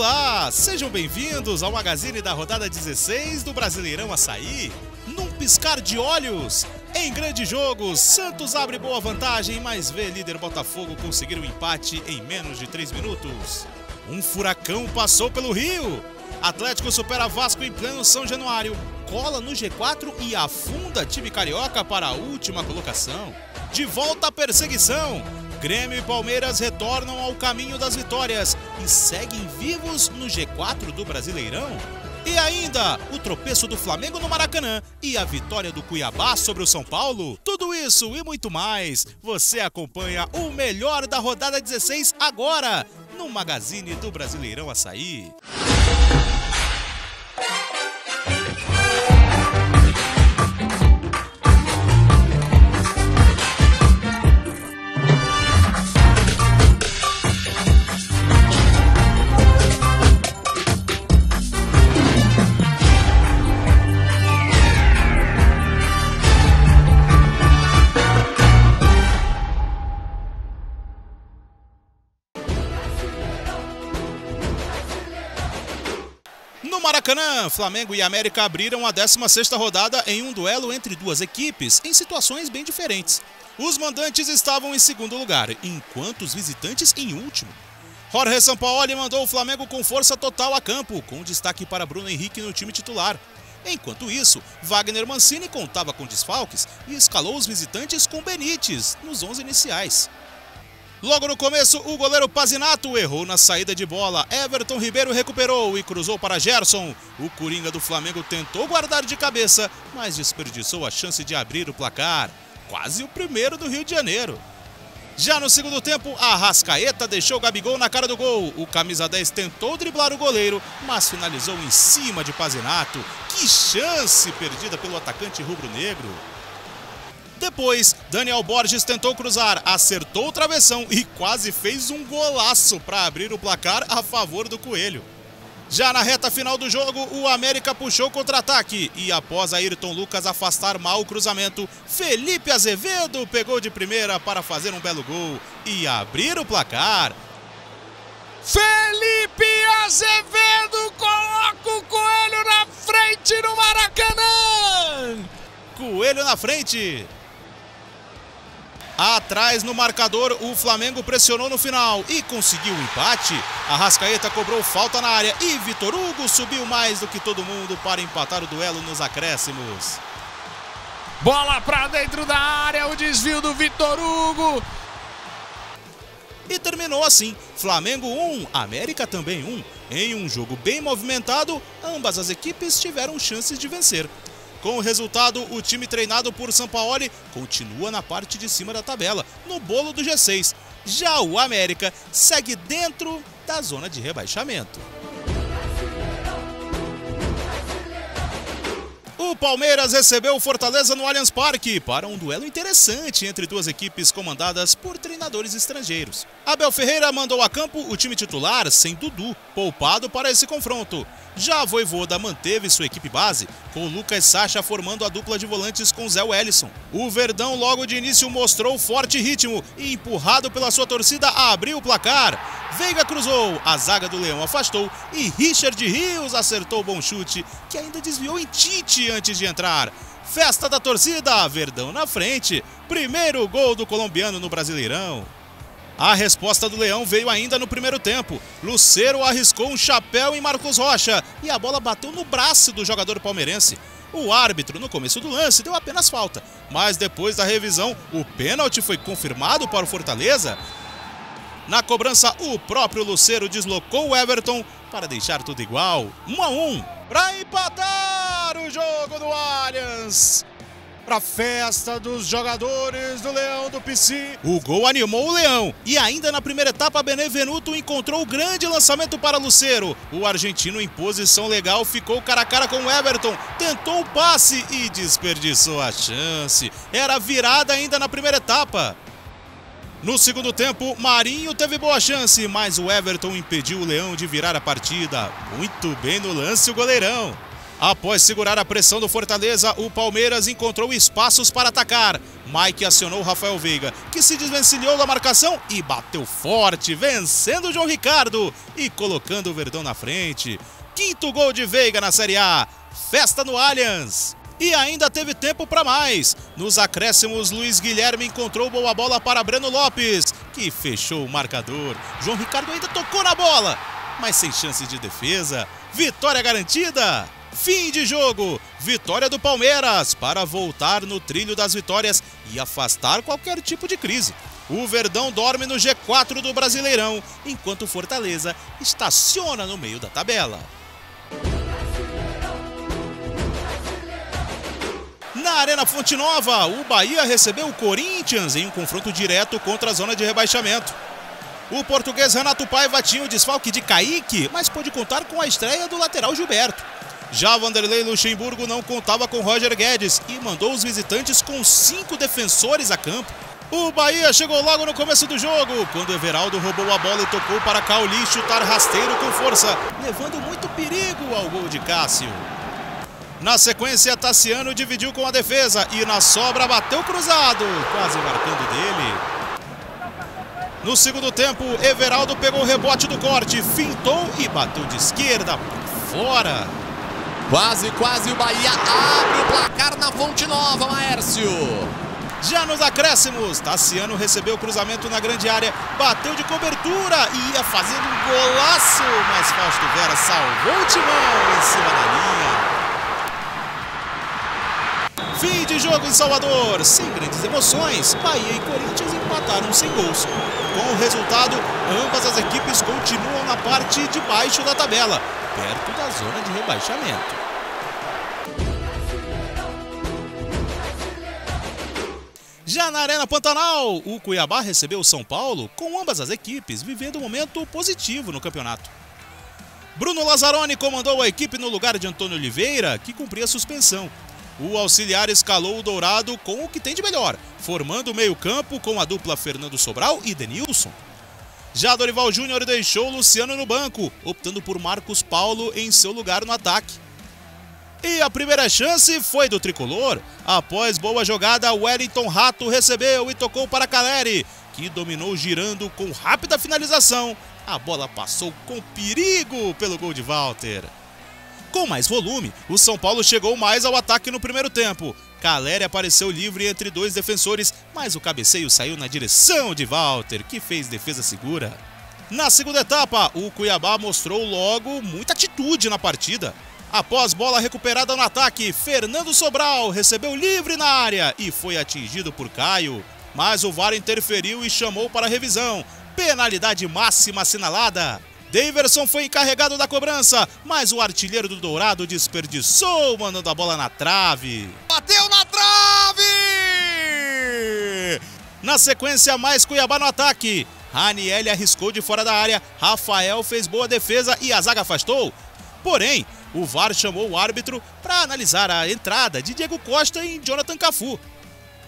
Olá, sejam bem-vindos ao magazine da rodada 16 do Brasileirão Açaí. Num piscar de olhos, em grande jogo, Santos abre boa vantagem, mas vê líder Botafogo conseguir o um empate em menos de 3 minutos. Um furacão passou pelo Rio. Atlético supera Vasco em pleno São Januário, cola no G4 e afunda time carioca para a última colocação. De volta à perseguição, Grêmio e Palmeiras retornam ao caminho das vitórias e seguem vivos no G4 do Brasileirão. E ainda, o tropeço do Flamengo no Maracanã e a vitória do Cuiabá sobre o São Paulo. Tudo isso e muito mais, você acompanha o melhor da rodada 16 agora, no Magazine do Brasileirão Açaí. Flamengo e América abriram a 16ª rodada em um duelo entre duas equipes em situações bem diferentes. Os mandantes estavam em segundo lugar, enquanto os visitantes em último. Jorge Sampaoli mandou o Flamengo com força total a campo, com destaque para Bruno Henrique no time titular. Enquanto isso, Wagner Mancini contava com desfalques e escalou os visitantes com Benítez nos 11 iniciais. Logo no começo, o goleiro Pazinato errou na saída de bola. Everton Ribeiro recuperou e cruzou para Gerson. O Coringa do Flamengo tentou guardar de cabeça, mas desperdiçou a chance de abrir o placar. Quase o primeiro do Rio de Janeiro. Já no segundo tempo, a Rascaeta deixou Gabigol na cara do gol. O camisa 10 tentou driblar o goleiro, mas finalizou em cima de Pazinato. Que chance perdida pelo atacante rubro-negro. Depois, Daniel Borges tentou cruzar, acertou o travessão e quase fez um golaço para abrir o placar a favor do Coelho. Já na reta final do jogo, o América puxou contra-ataque e após Ayrton Lucas afastar mal o cruzamento, Felipe Azevedo pegou de primeira para fazer um belo gol e abrir o placar. Felipe Azevedo coloca o Coelho na frente no Maracanã! Coelho na frente. Atrás no marcador, o Flamengo pressionou no final e conseguiu o empate. A Rascaeta cobrou falta na área e Vitor Hugo subiu mais do que todo mundo para empatar o duelo nos acréscimos. Bola para dentro da área, o desvio do Vitor Hugo. E terminou assim: Flamengo 1, América também 1. Em um jogo bem movimentado, ambas as equipes tiveram chances de vencer. Com o resultado, o time treinado por Sampaoli continua na parte de cima da tabela, no bolo do G6. Já o América segue dentro da zona de rebaixamento. O Palmeiras recebeu o Fortaleza no Allianz Parque para um duelo interessante entre duas equipes comandadas por treinadores estrangeiros. Abel Ferreira mandou a campo o time titular sem Dudu, poupado para esse confronto. Já a Voivoda manteve sua equipe base, com Lucas Sacha formando a dupla de volantes com Zé Wellison. O Verdão logo de início mostrou forte ritmo e, empurrado pela sua torcida, abriu o placar. Veiga cruzou, a zaga do Leão afastou e Richard Rios acertou o bom chute, que ainda desviou em Tite antes de entrar. Festa da torcida, Verdão na frente. Primeiro gol do colombiano no Brasileirão. A resposta do Leão veio ainda no primeiro tempo. Lucero arriscou um chapéu em Marcos Rocha e a bola bateu no braço do jogador palmeirense. O árbitro, no começo do lance, deu apenas falta, mas depois da revisão, o pênalti foi confirmado para o Fortaleza. Na cobrança, o próprio Lucero deslocou o Everton para deixar tudo igual, 1 a 1, para empatar o jogo do Allianz para festa dos jogadores do Leão do PC. O gol animou o Leão e ainda na primeira etapa Benevenuto encontrou o grande lançamento para Lucero. O argentino em posição legal ficou cara a cara com o Everton, tentou o passe e desperdiçou a chance. Era virada ainda na primeira etapa. No segundo tempo, Marinho teve boa chance, mas o Everton impediu o Leão de virar a partida. Muito bem no lance o goleirão. Após segurar a pressão do Fortaleza, o Palmeiras encontrou espaços para atacar. Mike acionou Rafael Veiga, que se desvencilhou da marcação e bateu forte, vencendo o João Ricardo e colocando o Verdão na frente. Quinto gol de Veiga na Série A. Festa no Allianz. E ainda teve tempo para mais. Nos acréscimos, Luiz Guilherme encontrou boa bola para Breno Lopes, que fechou o marcador. João Ricardo ainda tocou na bola, mas sem chances de defesa. Vitória garantida. Fim de jogo. Vitória do Palmeiras para voltar no trilho das vitórias e afastar qualquer tipo de crise. O Verdão dorme no G4 do Brasileirão, enquanto Fortaleza estaciona no meio da tabela. Na Arena Fonte Nova, o Bahia recebeu o Corinthians em um confronto direto contra a zona de rebaixamento. O português Renato Paiva tinha o desfalque de Kaique, mas pôde contar com a estreia do lateral Gilberto. Já Vanderlei Luxemburgo não contava com Roger Guedes e mandou os visitantes com cinco defensores a campo. O Bahia chegou logo no começo do jogo, quando Everaldo roubou a bola e tocou para Cauli chutar rasteiro com força, levando muito perigo ao gol de Cássio. Na sequência, Tassiano dividiu com a defesa e na sobra bateu cruzado, quase marcando dele. No segundo tempo, Everaldo pegou o rebote do corte, fintou e bateu de esquerda fora. Quase, quase o Bahia abre o placar na Fonte Nova, Maércio. Já nos acréscimos, Tassiano recebeu o cruzamento na grande área, bateu de cobertura e ia fazendo um golaço, mas Fausto Vera salvou o timão em cima da linha. Fim de jogo em Salvador, sem grandes emoções, Bahia e Corinthians empataram sem gols. Com o resultado, ambas as equipes continuam na parte de baixo da tabela, perto da zona de rebaixamento. Já na Arena Pantanal, o Cuiabá recebeu o São Paulo, com ambas as equipes vivendo um momento positivo no campeonato. Bruno Lazzaroni comandou a equipe no lugar de Antônio Oliveira, que cumpria suspensão. O auxiliar escalou o Dourado com o que tem de melhor, formando o meio-campo com a dupla Fernando Sobral e Denilson. Já Dorival Júnior deixou Luciano no banco, optando por Marcos Paulo em seu lugar no ataque. E a primeira chance foi do tricolor. Após boa jogada, Wellington Rato recebeu e tocou para Caleri, que dominou girando com rápida finalização. A bola passou com perigo pelo gol de Walter. Com mais volume, o São Paulo chegou mais ao ataque no primeiro tempo. Caleri apareceu livre entre dois defensores, mas o cabeceio saiu na direção de Walter, que fez defesa segura. Na segunda etapa, o Cuiabá mostrou logo muita atitude na partida. Após bola recuperada no ataque, Fernando Sobral recebeu livre na área e foi atingido por Caio. Mas o VAR interferiu e chamou para revisão. Penalidade máxima assinalada. Daverson foi encarregado da cobrança, mas o artilheiro do Dourado desperdiçou, mandando a bola na trave. Bateu na trave! Na sequência, mais Cuiabá no ataque. Raniel arriscou de fora da área, Rafael fez boa defesa e a zaga afastou. Porém, o VAR chamou o árbitro para analisar a entrada de Diego Costa em Jonathan Cafu.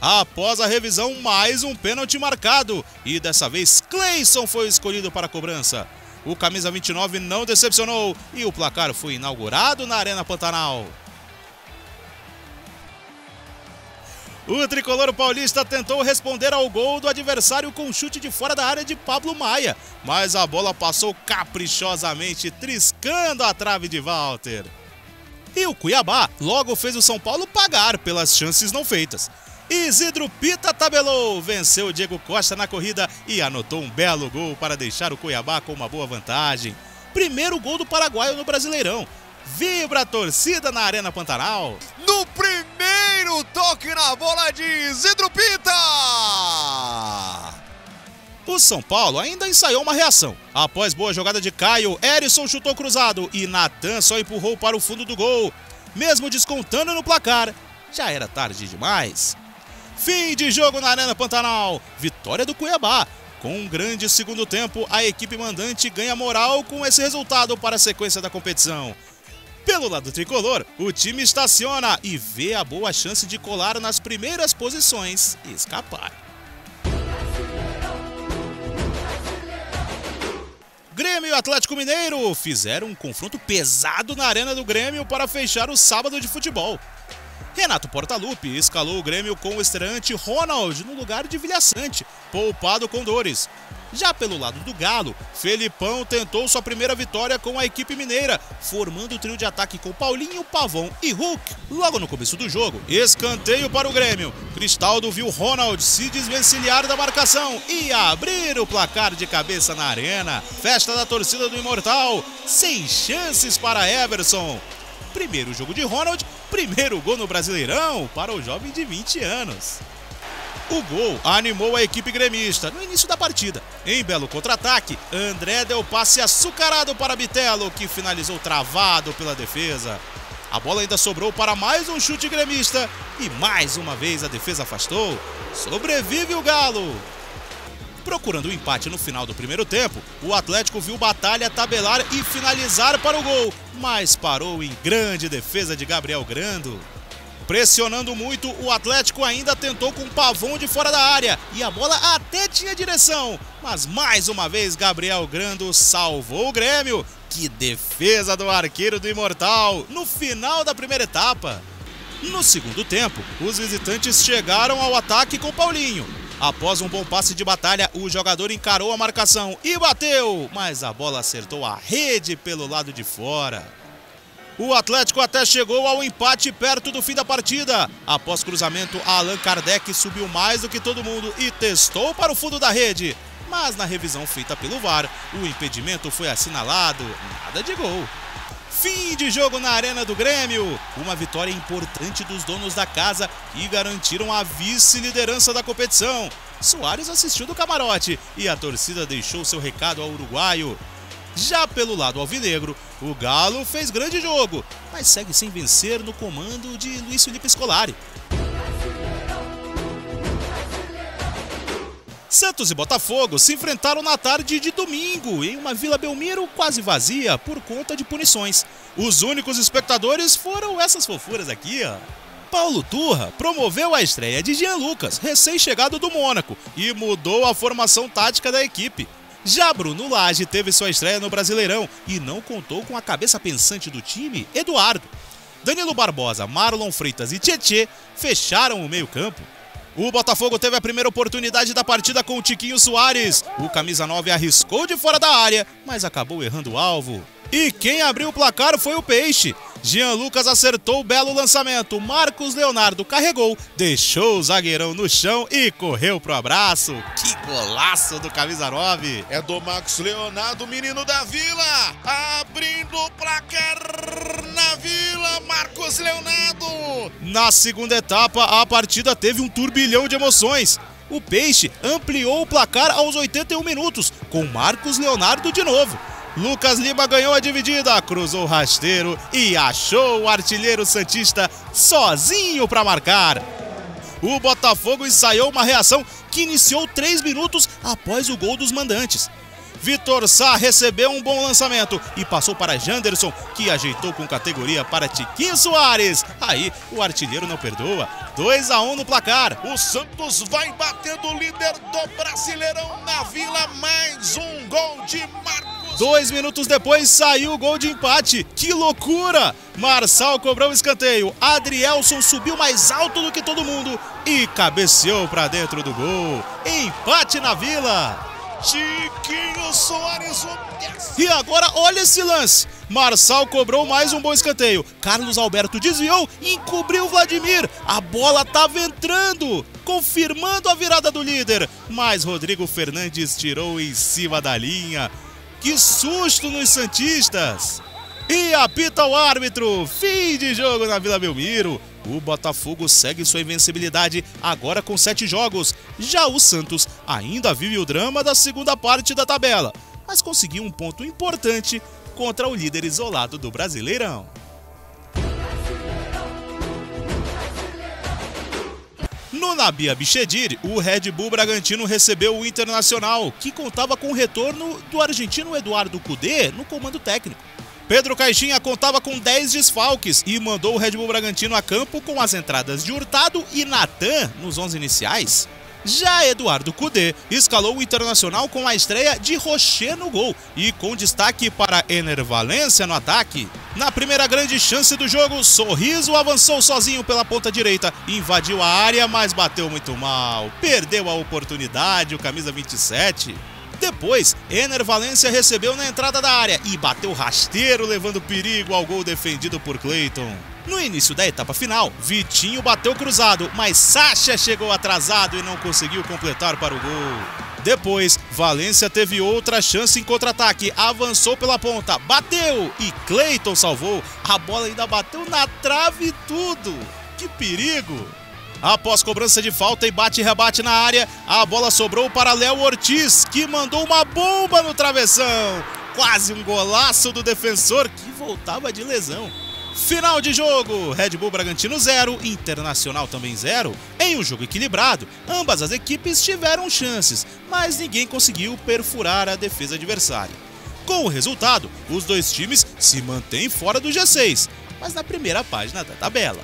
Após a revisão, mais um pênalti marcado e dessa vez Cleison foi escolhido para a cobrança. O camisa 29 não decepcionou e o placar foi inaugurado na Arena Pantanal. O tricolor paulista tentou responder ao gol do adversário com chute de fora da área de Pablo Maia, mas a bola passou caprichosamente, triscando a trave de Walter. E o Cuiabá logo fez o São Paulo pagar pelas chances não feitas. Isidro Pita tabelou, venceu o Diego Costa na corrida e anotou um belo gol para deixar o Cuiabá com uma boa vantagem. Primeiro gol do paraguaio no Brasileirão. Vibra a torcida na Arena Pantanal. No primeiro toque na bola de Isidro Pita! O São Paulo ainda ensaiou uma reação. Após boa jogada de Caio, Erisson chutou cruzado e Natan só empurrou para o fundo do gol. Mesmo descontando no placar, já era tarde demais. Fim de jogo na Arena Pantanal. Vitória do Cuiabá. Com um grande segundo tempo, a equipe mandante ganha moral com esse resultado para a sequência da competição. Pelo lado tricolor, o time estaciona e vê a boa chance de colar nas primeiras posições e escapar. Grêmio e Atlético Mineiro fizeram um confronto pesado na Arena do Grêmio para fechar o sábado de futebol. Renato Portaluppi escalou o Grêmio com o estreante Ronald no lugar de Vilhaçante, poupado com dores. Já pelo lado do Galo, Felipão tentou sua primeira vitória com a equipe mineira, formando o trio de ataque com Paulinho, Pavon e Hulk. Logo no começo do jogo, escanteio para o Grêmio. Cristaldo viu Ronald se desvencilhar da marcação e abrir o placar de cabeça na arena. Festa da torcida do Imortal, sem chances para Everson. Primeiro jogo de Ronald, primeiro gol no Brasileirão para o jovem de 20 anos. O gol animou a equipe gremista no início da partida. Em belo contra-ataque, André deu passe açucarado para Bitelo, que finalizou travado pela defesa. A bola ainda sobrou para mais um chute gremista e mais uma vez a defesa afastou. Sobrevive o Galo. Procurando o empate no final do primeiro tempo, o Atlético viu Batalha tabelar e finalizar para o gol, mas parou em grande defesa de Gabriel Grando. Pressionando muito, o Atlético ainda tentou com Pavon de fora da área e a bola até tinha direção. Mas mais uma vez Gabriel Grando salvou o Grêmio. Que defesa do arqueiro do Imortal no final da primeira etapa. No segundo tempo, os visitantes chegaram ao ataque com Paulinho. Após um bom passe de batalha, o jogador encarou a marcação e bateu, mas a bola acertou a rede pelo lado de fora. O Atlético até chegou ao empate perto do fim da partida. Após cruzamento, Allan Kardec subiu mais do que todo mundo e testou para o fundo da rede. Mas na revisão feita pelo VAR, o impedimento foi assinalado. Nada de gol. Fim de jogo na Arena do Grêmio. Uma vitória importante dos donos da casa que garantiram a vice-liderança da competição. Soares assistiu do camarote e a torcida deixou seu recado ao uruguaio. Já pelo lado alvinegro, o Galo fez grande jogo, mas segue sem vencer no comando de Luiz Felipe Scolari. Santos e Botafogo se enfrentaram na tarde de domingo em uma Vila Belmiro quase vazia por conta de punições. Os únicos espectadores foram essas fofuras aqui, ó. Paulo Turra promoveu a estreia de Jean Lucas, recém-chegado do Mônaco, e mudou a formação tática da equipe. Já Bruno Lage teve sua estreia no Brasileirão e não contou com a cabeça pensante do time, Eduardo. Danilo Barbosa, Marlon Freitas e Tietê fecharam o meio-campo. O Botafogo teve a primeira oportunidade da partida com o Tiquinho Soares. O camisa 9 arriscou de fora da área, mas acabou errando o alvo. E quem abriu o placar foi o Peixe. Jean Lucas acertou o belo lançamento. Marcos Leonardo carregou, deixou o zagueirão no chão e correu pro abraço. Que golaço do camisa 9. É do Marcos Leonardo, menino da Vila. Abrindo o placar na Vila, Marcos Leonardo. Na segunda etapa, a partida teve um turbilhão de emoções. O Peixe ampliou o placar aos 81 minutos, com Marcos Leonardo de novo. Lucas Lima ganhou a dividida, cruzou o rasteiro e achou o artilheiro Santista sozinho para marcar. O Botafogo ensaiou uma reação que iniciou três minutos após o gol dos mandantes. Vitor Sá recebeu um bom lançamento e passou para Janderson, que ajeitou com categoria para Tiquinho Soares. Aí o artilheiro não perdoa. 2 a 1 no placar. O Santos vai batendo o líder do Brasileirão na Vila. Mais um gol de Marcos. Dois minutos depois saiu o gol de empate. Que loucura! Marçal cobrou o escanteio. Adrielson subiu mais alto do que todo mundo e cabeceou para dentro do gol. Empate na Vila. Tiquinho Soares. E agora olha esse lance. Marçal cobrou mais um bom escanteio. Carlos Alberto desviou e encobriu Vladimir. A bola estava entrando, confirmando a virada do líder. Mas Rodrigo Fernandes tirou em cima da linha. Que susto nos Santistas! E apita o árbitro. Fim de jogo na Vila Belmiro. O Botafogo segue sua invencibilidade agora com sete jogos. Já o Santos ainda vive o drama da segunda parte da tabela, mas conseguiu um ponto importante contra o líder isolado do Brasileirão. No Nabia Bichedir, o Red Bull Bragantino recebeu o Internacional, que contava com o retorno do argentino Eduardo Cudê no comando técnico. Pedro Caixinha contava com 10 desfalques e mandou o Red Bull Bragantino a campo com as entradas de Hurtado e Natan nos 11 iniciais. Já Eduardo Cudê escalou o Internacional com a estreia de Rocher no gol e com destaque para Ener Valência no ataque. Na primeira grande chance do jogo, Sorriso avançou sozinho pela ponta direita, invadiu a área, mas bateu muito mal. Perdeu a oportunidade, o camisa 27. Depois, Ener Valência recebeu na entrada da área e bateu rasteiro, levando perigo ao gol defendido por Cleiton. No início da etapa final, Vitinho bateu cruzado, mas Sacha chegou atrasado e não conseguiu completar para o gol. Depois, Valência teve outra chance em contra-ataque, avançou pela ponta, bateu e Cleiton salvou. A bola ainda bateu na trave e tudo. Que perigo! Após cobrança de falta e bate-rebate na área, a bola sobrou para Léo Ortiz, que mandou uma bomba no travessão. Quase um golaço do defensor que voltava de lesão. Final de jogo: Red Bull Bragantino 0, Internacional também 0. Em um jogo equilibrado, ambas as equipes tiveram chances, mas ninguém conseguiu perfurar a defesa adversária. Com o resultado, os dois times se mantêm fora do G6, mas na primeira página da tabela.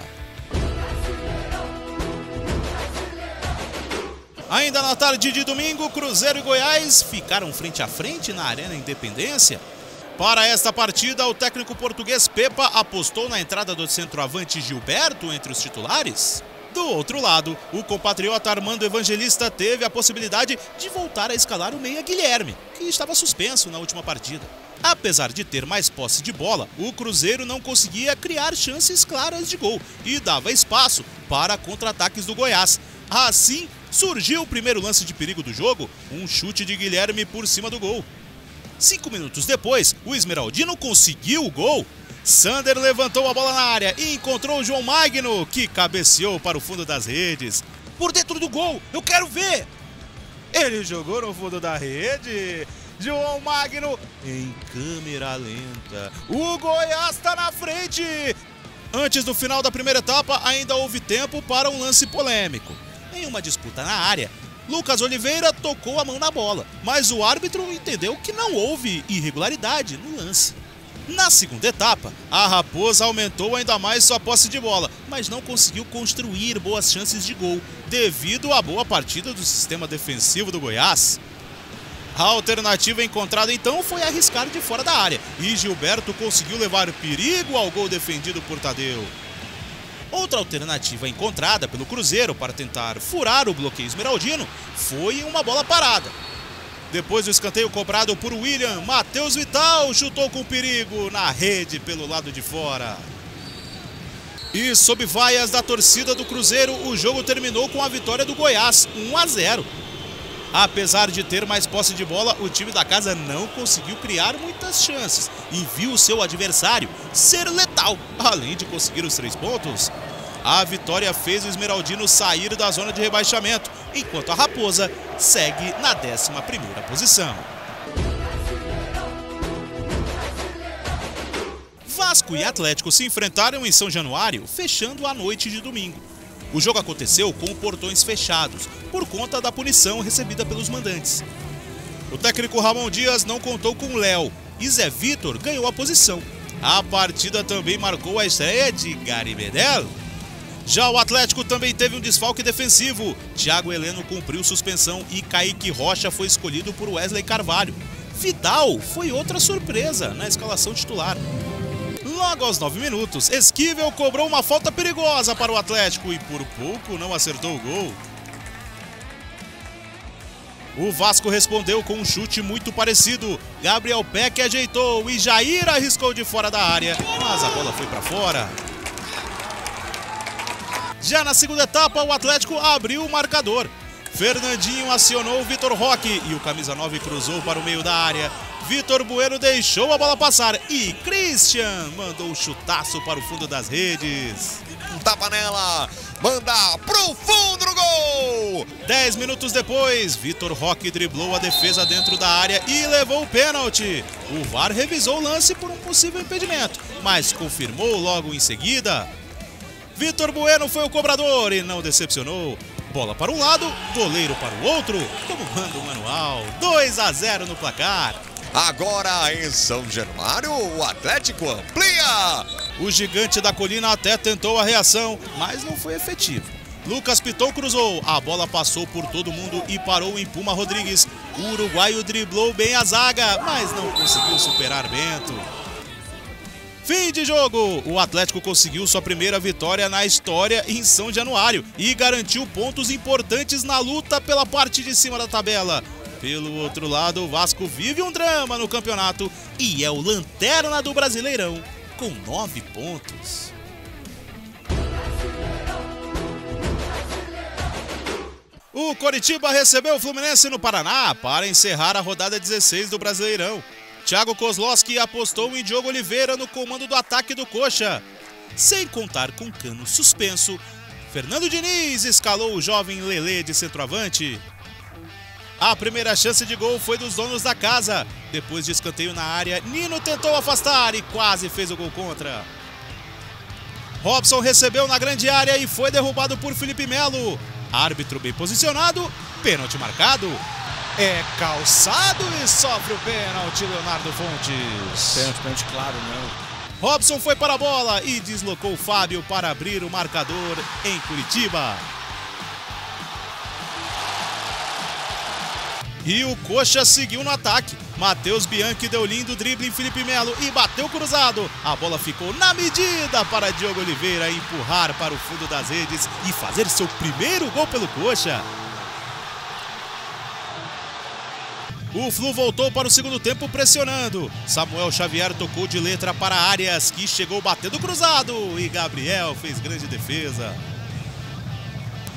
Ainda na tarde de domingo, Cruzeiro e Goiás ficaram frente a frente na Arena Independência para esta partida, o técnico português Pepa apostou na entrada do centroavante Gilberto entre os titulares. Do outro lado, o compatriota Armando Evangelista teve a possibilidade de voltar a escalar o meia Guilherme, que estava suspenso na última partida. Apesar de ter mais posse de bola, o Cruzeiro não conseguia criar chances claras de gol e dava espaço para contra-ataques do Goiás. Assim, surgiu o primeiro lance de perigo do jogo, um chute de Guilherme por cima do gol. Cinco minutos depois, o Esmeraldino conseguiu o gol. Sander levantou a bola na área e encontrou o João Magno, que cabeceou para o fundo das redes. Por dentro do gol, eu quero ver! Ele jogou no fundo da rede. João Magno em câmera lenta. O Goiás está na frente. Antes do final da primeira etapa, ainda houve tempo para um lance polêmico. Em uma disputa na área, Lucas Oliveira tocou a mão na bola, mas o árbitro entendeu que não houve irregularidade no lance. Na segunda etapa, a Raposa aumentou ainda mais sua posse de bola, mas não conseguiu construir boas chances de gol, devido à boa partida do sistema defensivo do Goiás. A alternativa encontrada então foi arriscar de fora da área, e Gilberto conseguiu levar perigo ao gol defendido por Tadeu. Outra alternativa encontrada pelo Cruzeiro para tentar furar o bloqueio esmeraldino foi uma bola parada. Depois do escanteio cobrado por William, Matheus Vital chutou com perigo na rede pelo lado de fora. E sob vaias da torcida do Cruzeiro, o jogo terminou com a vitória do Goiás, 1 a 0. Apesar de ter mais posse de bola, o time da casa não conseguiu criar muitas chances e viu seu adversário ser letal, além de conseguir os três pontos. A vitória fez o Esmeraldino sair da zona de rebaixamento, enquanto a Raposa segue na 11ª posição. Vasco e Atlético se enfrentaram em São Januário, fechando a noite de domingo. O jogo aconteceu com portões fechados, por conta da punição recebida pelos mandantes. O técnico Ramon Dias não contou com Léo e Zé Vitor ganhou a posição. A partida também marcou a estreia de Gary Medel. Já o Atlético também teve um desfalque defensivo. Thiago Heleno cumpriu suspensão e Kaique Rocha foi escolhido por Wesley Carvalho. Vidal foi outra surpresa na escalação titular. Logo aos 9 minutos, Esquivel cobrou uma falta perigosa para o Atlético e por pouco não acertou o gol. O Vasco respondeu com um chute muito parecido. Gabriel Peck ajeitou e Jair arriscou de fora da área, mas a bola foi para fora. Já na segunda etapa, o Atlético abriu o marcador. Fernandinho acionou o Vitor Roque e o camisa 9 cruzou para o meio da área. Vitor Bueno deixou a bola passar e Christian mandou um chutaço para o fundo das redes. Um tapa nela, manda pro fundo do gol! Dez minutos depois, Vitor Roque driblou a defesa dentro da área e levou o pênalti. O VAR revisou o lance por um possível impedimento, mas confirmou logo em seguida. Vitor Bueno foi o cobrador e não decepcionou. Bola para um lado, goleiro para o outro, como manda o manual. 2 a 0 no placar. Agora em São Januário, o Atlético amplia. O gigante da colina até tentou a reação, mas não foi efetivo. Lucas Piton cruzou, a bola passou por todo mundo e parou em Puma Rodrigues. O uruguaio driblou bem a zaga, mas não conseguiu superar Bento. Fim de jogo! O Atlético conseguiu sua primeira vitória na história em São Januário e garantiu pontos importantes na luta pela parte de cima da tabela. Pelo outro lado, o Vasco vive um drama no campeonato e é o lanterna do Brasileirão, com nove pontos. O Coritiba recebeu o Fluminense no Paraná para encerrar a rodada 16 do Brasileirão. Thiago Kozlowski apostou em Diogo Oliveira no comando do ataque do Coxa. Sem contar com cano suspenso, Fernando Diniz escalou o jovem Lelê de centroavante. A primeira chance de gol foi dos donos da casa. Depois de escanteio na área, Nino tentou afastar e quase fez o gol contra. Robson recebeu na grande área e foi derrubado por Felipe Melo. Árbitro bem posicionado, pênalti marcado. É calçado e sofre o pênalti, Leonardo Fontes. Pênalti, pênalti claro, né? Robson foi para a bola e deslocou Fábio para abrir o marcador em Curitiba. E o Coxa seguiu no ataque. Matheus Bianchi deu lindo drible em Felipe Melo e bateu cruzado. A bola ficou na medida para Diogo Oliveira empurrar para o fundo das redes e fazer seu primeiro gol pelo Coxa. O Flu voltou para o segundo tempo pressionando. Samuel Xavier tocou de letra para Arias, que chegou batendo cruzado. E Gabriel fez grande defesa.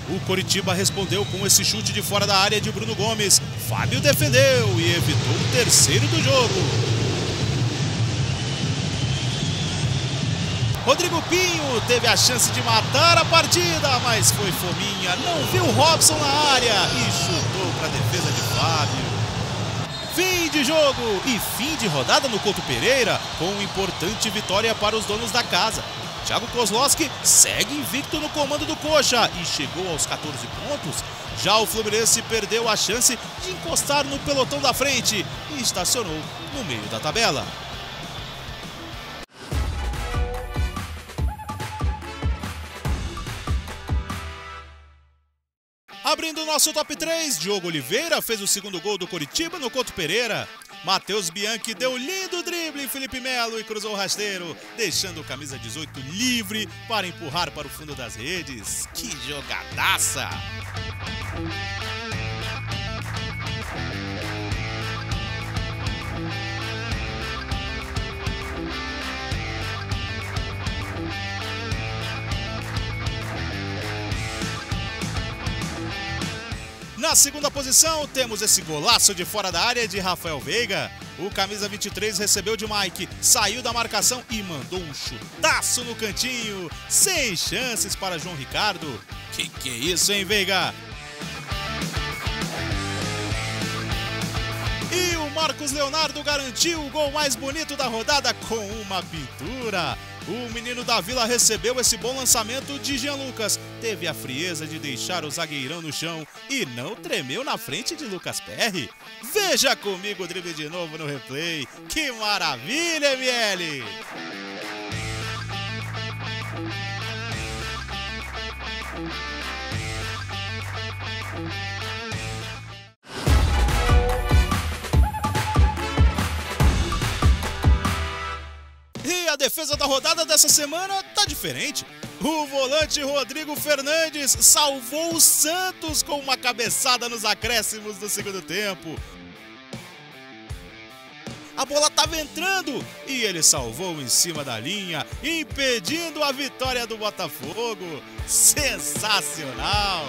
O Coritiba respondeu com esse chute de fora da área de Bruno Gomes. Fábio defendeu e evitou o terceiro do jogo. Rodrigo Pinho teve a chance de matar a partida, mas foi fominha, não viu Robson na área e chutou para a defesa de Fábio. Fim de jogo e fim de rodada no Couto Pereira, com importante vitória para os donos da casa. Thiago Kozlowski segue invicto no comando do Coxa e chegou aos 14 pontos. Já o Fluminense perdeu a chance de encostar no pelotão da frente e estacionou no meio da tabela. Abrindo o nosso top 3, Diogo Oliveira fez o segundo gol do Coritiba no Couto Pereira. Matheus Bianchi deu lindo drible em Felipe Melo e cruzou o rasteiro, deixando o camisa 18 livre para empurrar para o fundo das redes. Que jogadaça! Na segunda posição, temos esse golaço de fora da área de Rafael Veiga. O camisa 23 recebeu de Mike, saiu da marcação e mandou um chutaço no cantinho. Sem chances para João Ricardo. Que que é isso, hein, Veiga? E o Marcos Leonardo garantiu o gol mais bonito da rodada com uma pintura. O menino da Vila recebeu esse bom lançamento de Jean Lucas. Teve a frieza de deixar o zagueirão no chão e não tremeu na frente de Lucas Perry. Veja comigo o drible de novo no replay. Que maravilha, ML! E a defesa da rodada dessa semana tá diferente. O volante Rodrigo Fernandes salvou o Santos com uma cabeçada nos acréscimos do segundo tempo. A bola estava entrando e ele salvou em cima da linha, impedindo a vitória do Botafogo. Sensacional!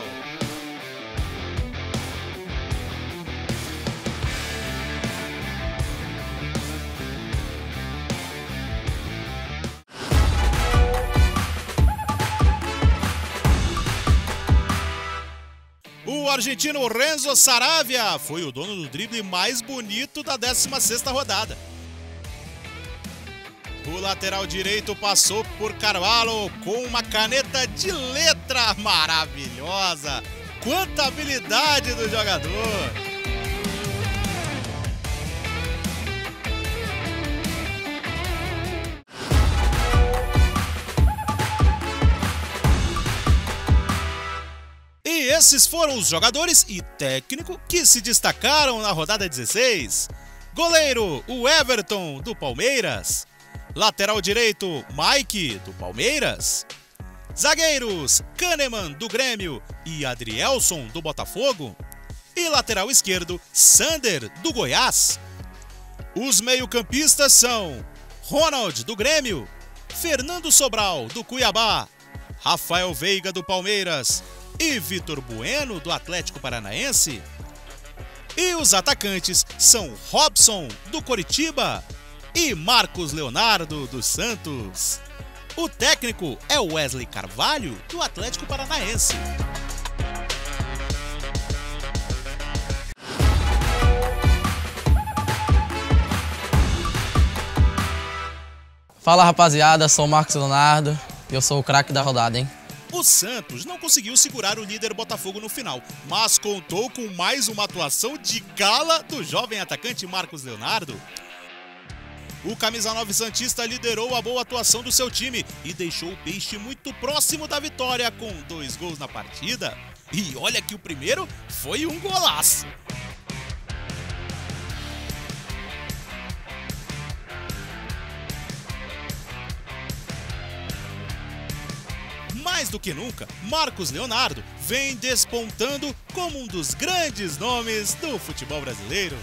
Argentino Renzo Saravia foi o dono do drible mais bonito da 16ª rodada. O lateral direito passou por Carvalho com uma caneta de letra maravilhosa. Quanta habilidade do jogador! Esses foram os jogadores e técnico que se destacaram na rodada 16. Goleiro, o Everton, do Palmeiras. Lateral direito, Mike, do Palmeiras. Zagueiros, Kahneman, do Grêmio e Adrielson, do Botafogo. E lateral esquerdo, Sander, do Goiás. Os meio-campistas são Ronald, do Grêmio, Fernando Sobral, do Cuiabá, Rafael Veiga, do Palmeiras e Vitor Bueno, do Atlético Paranaense. E os atacantes são Robson, do Coritiba, e Marcos Leonardo, do Santos. O técnico é Wesley Carvalho, do Atlético Paranaense. Fala rapaziada, sou o Marcos Leonardo e eu sou o craque da rodada, hein? O Santos não conseguiu segurar o líder Botafogo no final, mas contou com mais uma atuação de gala do jovem atacante Marcos Leonardo. O camisa 9 Santista liderou a boa atuação do seu time e deixou o Peixe muito próximo da vitória com dois gols na partida. E olha que o primeiro foi um golaço. Mais do que nunca, Marcos Leonardo vem despontando como um dos grandes nomes do futebol brasileiro.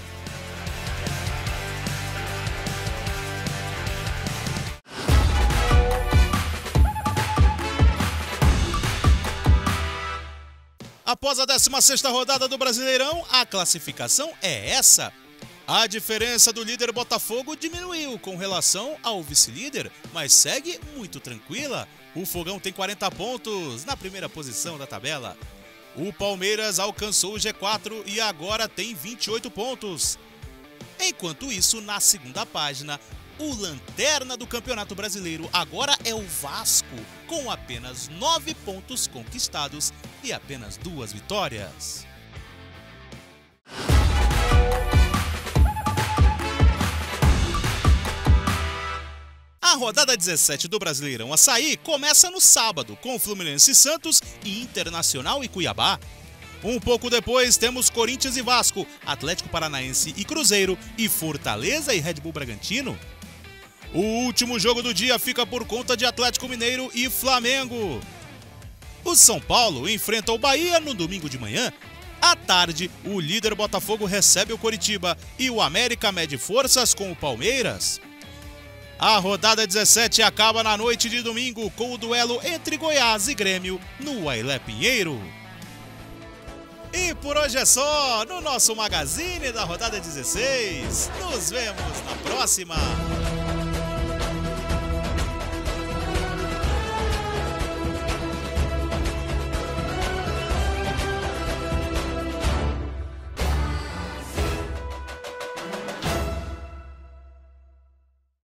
Após a 16ª rodada do Brasileirão, a classificação é essa. A diferença do líder Botafogo diminuiu com relação ao vice-líder, mas segue muito tranquila. O Fogão tem 40 pontos na primeira posição da tabela. O Palmeiras alcançou o G4 e agora tem 28 pontos. Enquanto isso, na segunda página, o lanterna do Campeonato Brasileiro agora é o Vasco, com apenas 9 pontos conquistados e apenas duas vitórias. A rodada 17 do Brasileirão Açaí começa no sábado, com Fluminense Santos e Internacional e Cuiabá. Um pouco depois temos Corinthians e Vasco, Atlético Paranaense e Cruzeiro e Fortaleza e Red Bull Bragantino. O último jogo do dia fica por conta de Atlético Mineiro e Flamengo. O São Paulo enfrenta o Bahia no domingo de manhã. À tarde, o líder Botafogo recebe o Coritiba e o América mede forças com o Palmeiras. A rodada 17 acaba na noite de domingo com o duelo entre Goiás e Grêmio no Ailé Pinheiro. E por hoje é só no nosso magazine da rodada 16. Nos vemos na próxima.